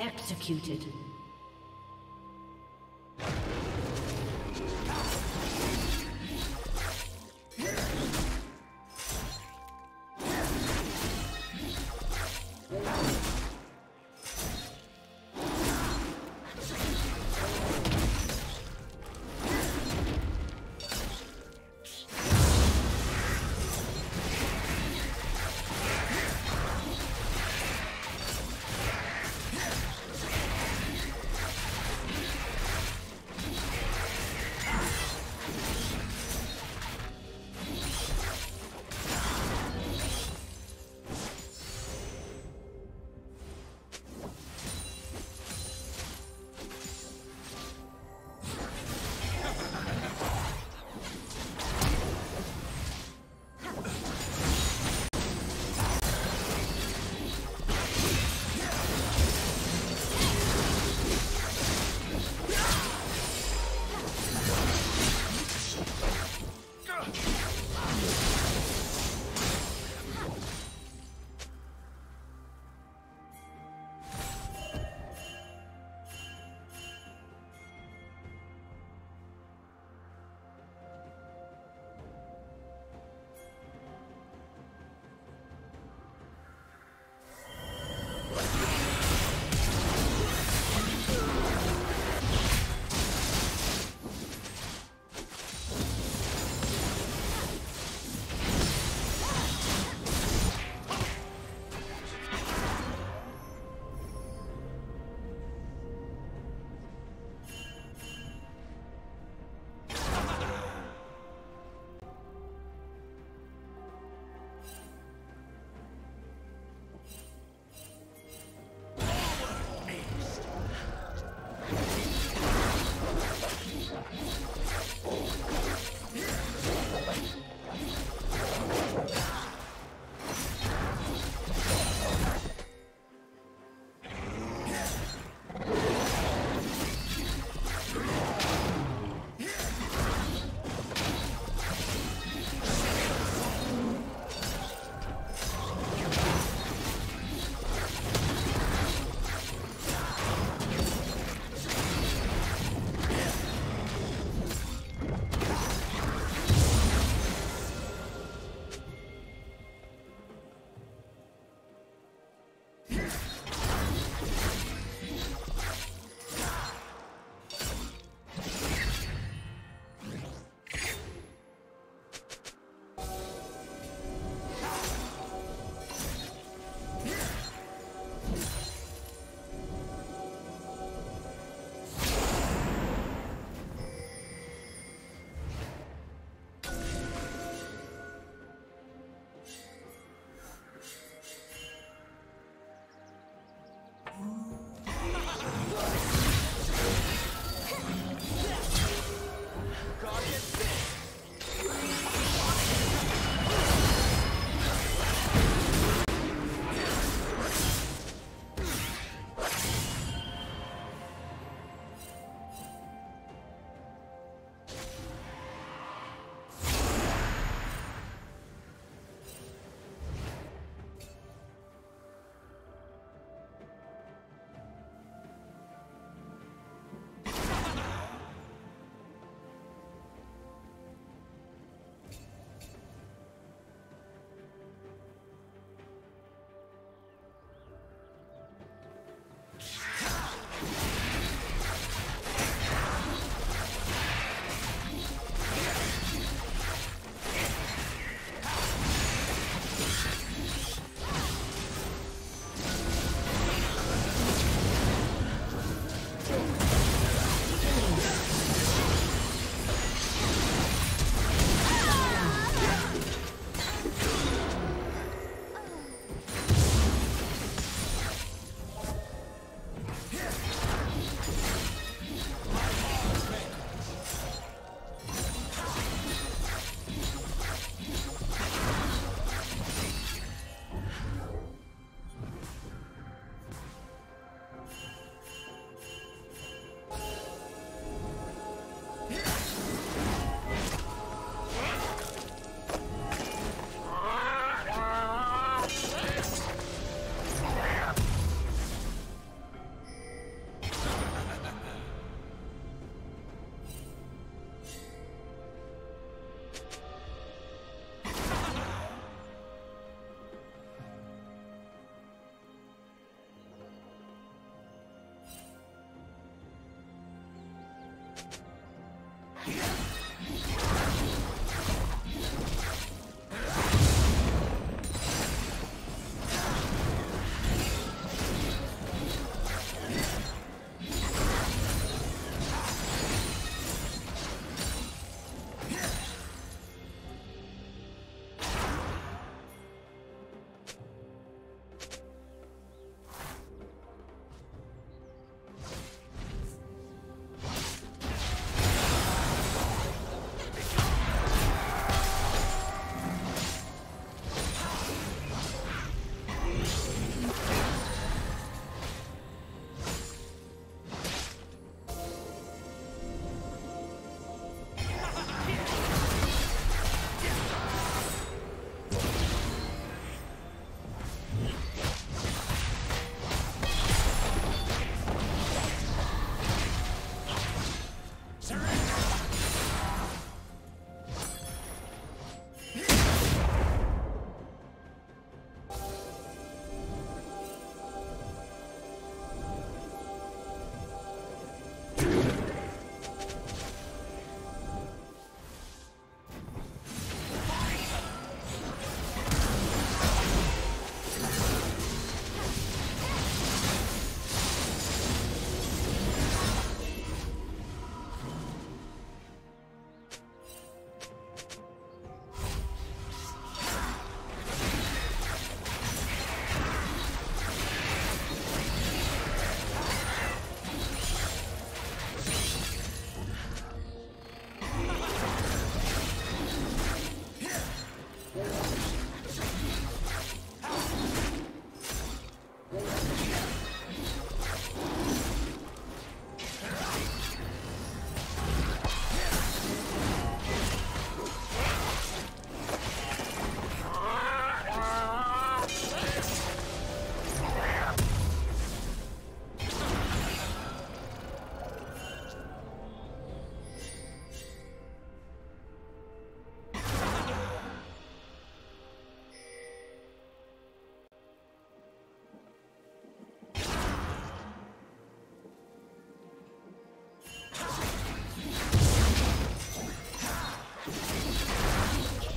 Executed.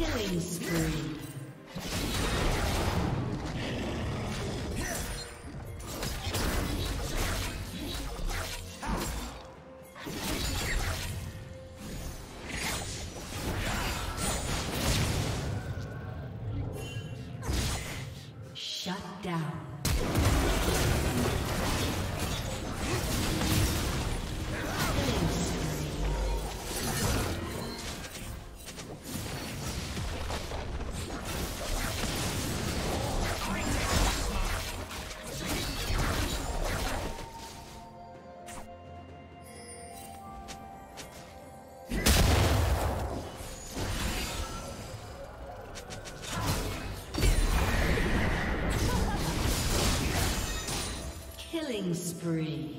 Killing